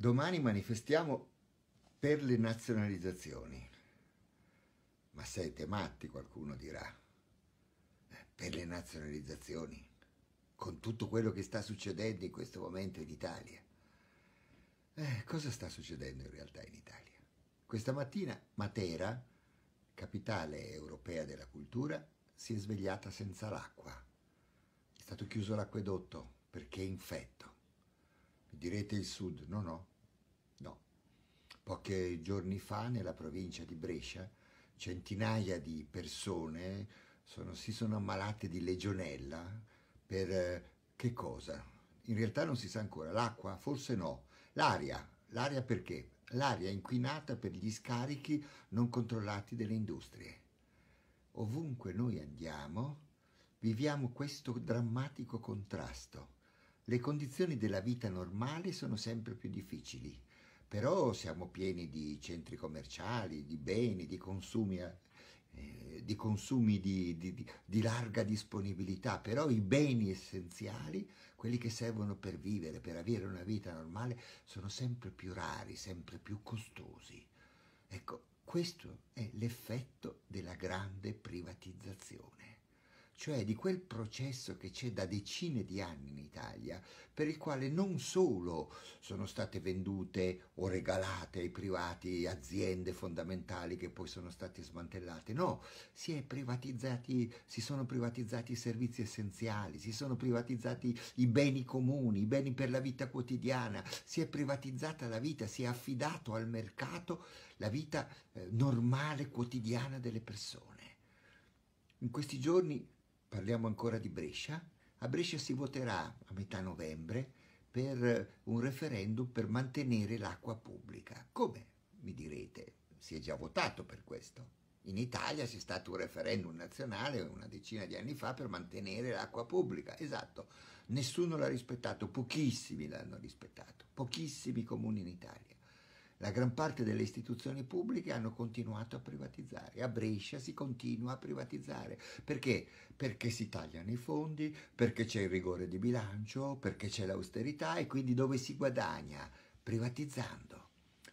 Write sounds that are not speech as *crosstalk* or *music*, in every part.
Domani manifestiamo per le nazionalizzazioni. Ma siete matti, qualcuno dirà. Eh, per le nazionalizzazioni, con tutto quello che sta succedendo in questo momento in Italia. Eh, cosa sta succedendo in realtà in Italia? Questa mattina Matera, capitale europea della cultura, si è svegliata senza l'acqua. È stato chiuso l'acquedotto perché è infetto. Direte il sud, no, no, no. Pochi giorni fa nella provincia di Brescia centinaia di persone sono, si sono ammalate di legionella per eh, che cosa? In realtà non si sa ancora, l'acqua forse no, l'aria, l'aria perché? L'aria inquinata per gli scarichi non controllati delle industrie. Ovunque noi andiamo, viviamo questo drammatico contrasto. Le condizioni della vita normale sono sempre più difficili però siamo pieni di centri commerciali, di beni, di consumi, eh, di, consumi di, di, di, larga disponibilità, però i beni essenziali, quelli che servono per vivere, per avere una vita normale, sono sempre più rari, sempre più costosi. Ecco, questo è l'effetto della grande privatizzazione cioè di quel processo che c'è da decine di anni in Italia, per il quale non solo sono state vendute o regalate ai privati aziende fondamentali che poi sono state smantellate, no, si, si sono privatizzati i servizi essenziali, si sono privatizzati i beni comuni, i beni per la vita quotidiana, si è privatizzata la vita, si è affidato al mercato la vita eh, normale, quotidiana delle persone. In questi giorni parliamo ancora di Brescia, a Brescia si voterà a metà novembre per un referendum per mantenere l'acqua pubblica. Come? Mi direte, si è già votato per questo. In Italia c'è stato un referendum nazionale una decina di anni fa per mantenere l'acqua pubblica, esatto. Nessuno l'ha rispettato, pochissimi l'hanno rispettato, pochissimi comuni in Italia la gran parte delle istituzioni pubbliche hanno continuato a privatizzare. A Brescia si continua a privatizzare. Perché? Perché si tagliano i fondi, perché c'è il rigore di bilancio, perché c'è l'austerità e quindi dove si guadagna? Privatizzando.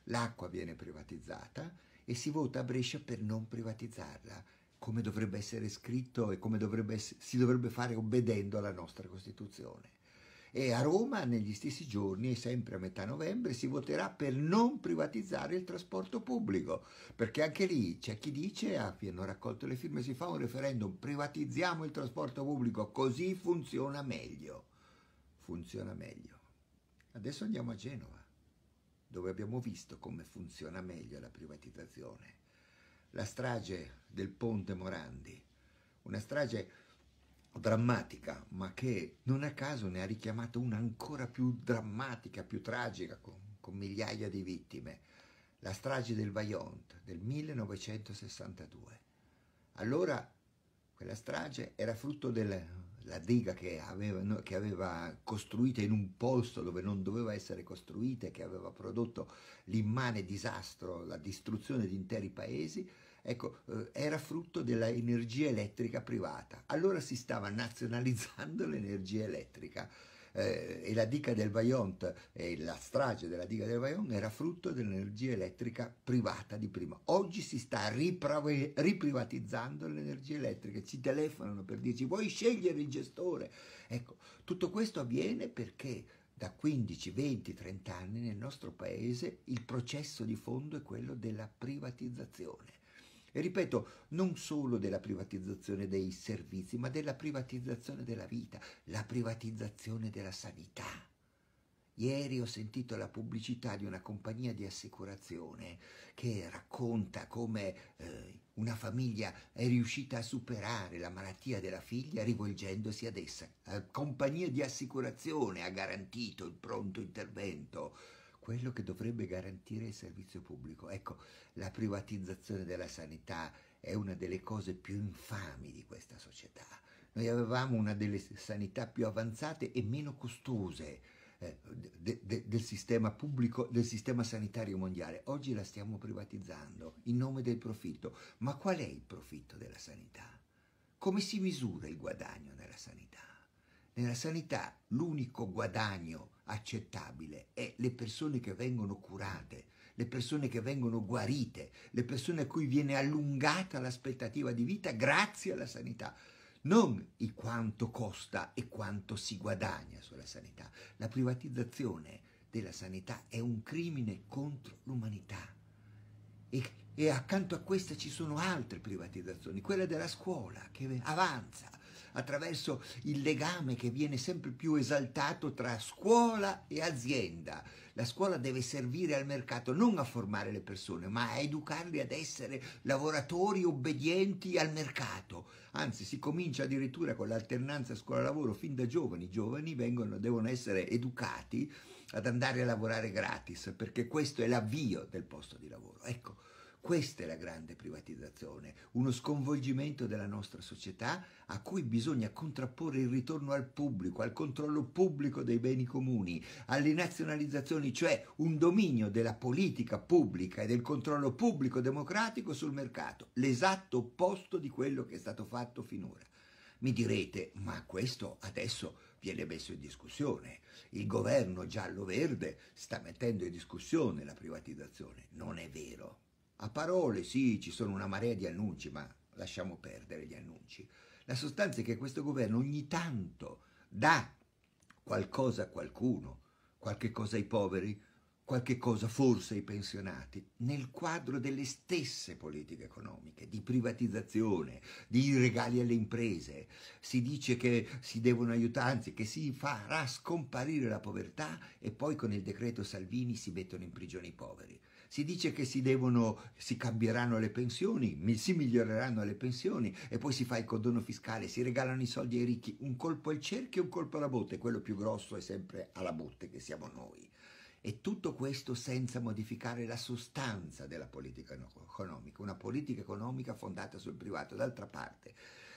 L'acqua viene privatizzata e si vota a Brescia per non privatizzarla, come dovrebbe essere scritto e come dovrebbe, si dovrebbe fare obbedendo alla nostra Costituzione e a Roma negli stessi giorni, sempre a metà novembre, si voterà per non privatizzare il trasporto pubblico, perché anche lì c'è chi dice, ah, hanno raccolto le firme, si fa un referendum, privatizziamo il trasporto pubblico, così funziona meglio. Funziona meglio. Adesso andiamo a Genova, dove abbiamo visto come funziona meglio la privatizzazione. La strage del ponte Morandi, una strage drammatica, ma che non a caso ne ha richiamata una ancora più drammatica, più tragica, con, con migliaia di vittime, la strage del Vaillant del 1962. Allora quella strage era frutto della diga che aveva, che aveva costruita in un posto dove non doveva essere costruita e che aveva prodotto l'immane disastro, la distruzione di interi paesi, ecco, eh, era frutto dell'energia elettrica privata. Allora si stava nazionalizzando *laughs* l'energia elettrica. Eh, e la diga del Vajont e la strage della diga del Vajont era frutto dell'energia elettrica privata di prima. Oggi si sta riprave, riprivatizzando l'energia elettrica, ci telefonano per dirci vuoi scegliere il gestore. Ecco, tutto questo avviene perché da 15, 20, 30 anni nel nostro paese il processo di fondo è quello della privatizzazione e ripeto, non solo della privatizzazione dei servizi, ma della privatizzazione della vita, la privatizzazione della sanità. Ieri ho sentito la pubblicità di una compagnia di assicurazione che racconta come eh, una famiglia è riuscita a superare la malattia della figlia rivolgendosi ad essa. La compagnia di assicurazione ha garantito il pronto intervento quello che dovrebbe garantire il servizio pubblico. Ecco, la privatizzazione della sanità è una delle cose più infami di questa società. Noi avevamo una delle sanità più avanzate e meno costose eh, de, de, del sistema pubblico, del sistema sanitario mondiale. Oggi la stiamo privatizzando in nome del profitto. Ma qual è il profitto della sanità? Come si misura il guadagno nella sanità? Nella sanità l'unico guadagno accettabile è le persone che vengono curate, le persone che vengono guarite, le persone a cui viene allungata l'aspettativa di vita grazie alla sanità non il quanto costa e quanto si guadagna sulla sanità. La privatizzazione della sanità è un crimine contro l'umanità. E, e, accanto a questa ci sono altre privatizzazioni, quella della scuola che avanza attraverso il legame che viene sempre più esaltato tra scuola e azienda. La scuola deve servire al mercato, non a formare le persone, ma a educarli ad essere lavoratori obbedienti al mercato. Anzi, si comincia addirittura con l'alternanza scuola-lavoro fin da giovani. I giovani vengono, devono essere educati ad andare a lavorare gratis, perché questo è l'avvio del posto di lavoro. Ecco, questa è la grande privatizzazione, uno sconvolgimento della nostra società a cui bisogna contrapporre il ritorno al pubblico, al controllo pubblico dei beni comuni, alle nazionalizzazioni, cioè un dominio della politica pubblica e del controllo pubblico democratico sul mercato, l'esatto opposto di quello che è stato fatto finora. Mi direte, ma questo adesso viene messo in discussione. Il governo giallo-verde sta mettendo in discussione la privatizzazione. Non è vero. A parole sì, ci sono una marea di annunci, ma lasciamo perdere gli annunci. La sostanza è che questo governo ogni tanto dà qualcosa a qualcuno, qualche cosa ai poveri, qualche cosa forse ai pensionati, nel quadro delle stesse politiche economiche, di privatizzazione, di regali alle imprese. Si dice che si devono aiutare, anzi che si farà scomparire la povertà e poi con il decreto Salvini si mettono in prigione i poveri. Si dice che si devono, si cambieranno le pensioni, si miglioreranno le pensioni e poi si fa il condono fiscale, si regalano i soldi ai ricchi, un colpo al cerchio e un colpo alla botte, quello più grosso è sempre alla botte che siamo noi. E tutto questo senza modificare la sostanza della politica economica, una politica economica fondata sul privato. D'altra parte,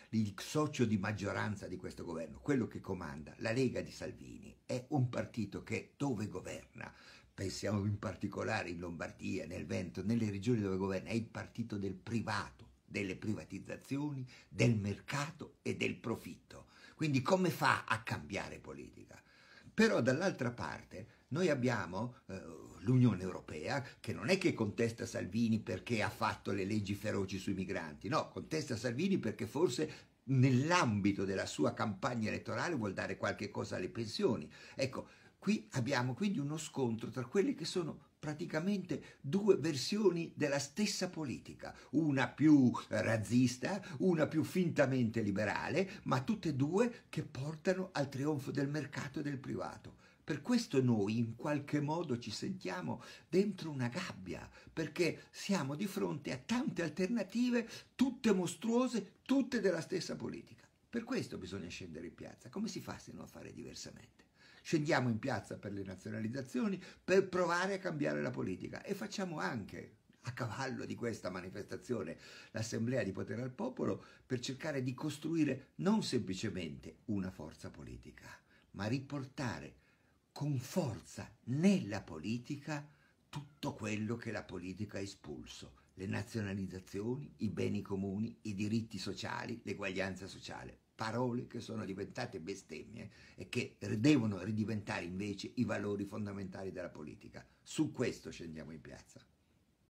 il socio di maggioranza di questo governo, quello che comanda, la Lega di Salvini, è un partito che dove governa pensiamo in particolare in Lombardia, nel Veneto, nelle regioni dove governa, è il partito del privato, delle privatizzazioni, del mercato e del profitto. Quindi come fa a cambiare politica? Però dall'altra parte noi abbiamo eh, l'Unione Europea che non è che contesta Salvini perché ha fatto le leggi feroci sui migranti, no, contesta Salvini perché forse nell'ambito della sua campagna elettorale vuol dare qualche cosa alle pensioni. Ecco, Qui abbiamo quindi uno scontro tra quelle che sono praticamente due versioni della stessa politica, una più razzista, una più fintamente liberale, ma tutte e due che portano al trionfo del mercato e del privato. Per questo noi in qualche modo ci sentiamo dentro una gabbia, perché siamo di fronte a tante alternative, tutte mostruose, tutte della stessa politica. Per questo bisogna scendere in piazza. Come si fa se non a fare diversamente? Scendiamo in piazza per le nazionalizzazioni per provare a cambiare la politica. E facciamo anche a cavallo di questa manifestazione l'assemblea di potere al popolo per cercare di costruire non semplicemente una forza politica, ma riportare con forza nella politica tutto quello che la politica ha espulso, le nazionalizzazioni, i beni comuni, i diritti sociali, l'eguaglianza sociale parole che sono diventate bestemmie e che devono ridiventare invece i valori fondamentali della politica. Su questo scendiamo in piazza.